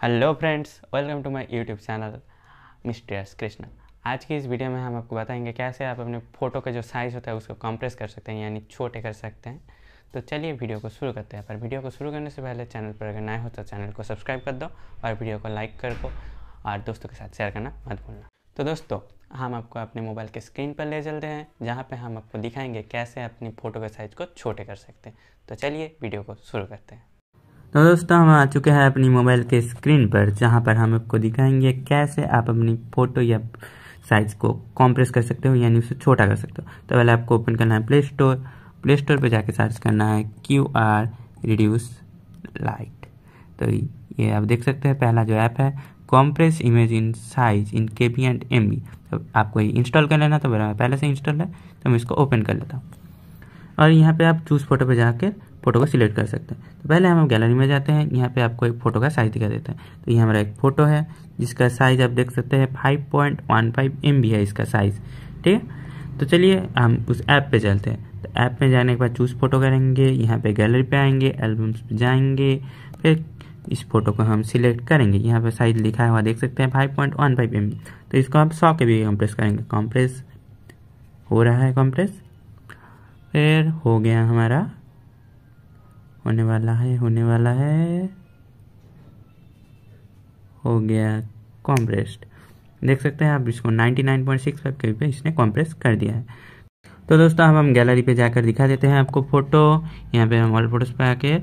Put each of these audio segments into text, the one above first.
Hello friends welcome to my YouTube channel misters Krishna आज की इस वीडियो में हम आपको बताएँगे कैसे आप अपने फ़ोटो का जो साइज़ होता है उसको कंप्रेस कर सकते हैं, यानी छोटे कर सकते हैं। तो चलिए वीडियो को शुरू करते हैं। पर वीडियो को शुरू करने से पहले चैनल पर अगर नए हो तो चैनल को सब्सक्राइब कर दो और वीडियो को लाइक कर दो और दोस्तों के साथ शेयर करना मत भूलना। तो दोस्तों, हम आपको अपने मोबाइल के स्क्रीन पर ले चलते हैं, जहाँ पे हम आपको दिखाएँगे कैसे अपनी फ़ोटो के साइज़ को छोटे कर सकते हैं। तो चलिए वीडियो को शुरू करते हैं। तो दोस्तों, हम आ चुके हैं अपनी मोबाइल के स्क्रीन पर, जहाँ पर हम आपको दिखाएँगे कैसे आप अपनी फ़ोटो या साइज़ को कॉम्प्रेस कर सकते हो, यानी उसे छोटा कर सकते हो। तो पहले आपको ओपन करना है प्ले स्टोर प्ले स्टोर पर जाके सर्च करना है क्यू आर रिड्यूस लाइट तो ये आप देख सकते हैं, पहला जो ऐप है compress image in size in K P and M B आपको ये इंस्टॉल कर लेना तो मेरा पहले से इंस्टॉल है तो मैं इसको ओपन कर लेता हूँ। और यहाँ पे आप चूज़ फ़ोटो पे जाकर फ़ोटो को सिलेक्ट कर सकते हैं। तो पहले हम गैलरी में जाते हैं, यहाँ पे आपको एक फ़ोटो का साइज़ दिखा देता है। तो ये हमारा एक फ़ोटो है, जिसका साइज़ आप देख सकते हैं five point one five M B है इसका साइज़। ठीक है? तो चलिए हम उस ऐप पे चलते हैं। तो ऐप में जाने के बाद चूज़ फ़ोटो करेंगे, यहाँ पे गैलरी पे आएँगे, एल्बम्स पे जाएँगे, फिर इस फ़ोटो को हम सिलेक्ट करेंगे। यहाँ पे साइज़ लिखा हुआ देख सकते हैं, five point one five M तो इसको आप सौ के भी कंप्रेस करेंगे। कंप्रेस हो रहा है कंप्रेस फिर हो गया हमारा होने वाला है, होने वाला है। हो गया कॉम्प्रेस्ड देख सकते हैं आप इसको 99.65 के पे इसने कॉम्प्रेस कर दिया है। तो दोस्तों, अब हम गैलरी पे जाकर दिखा देते हैं आपको फ़ोटो यहाँ पे हम ऑल फ़ोटोज़ पे आके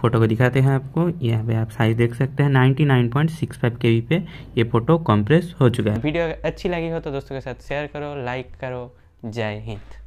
फ़ोटो को दिखाते हैं आपको। यहाँ पे आप साइज़ देख सकते हैं 99.65 केबी पे ये फ़ोटो कॉम्प्रेस हो चुका है। वीडियो अच्छी लगी हो तो दोस्तों के साथ शेयर करो लाइक करो। जय हिंद।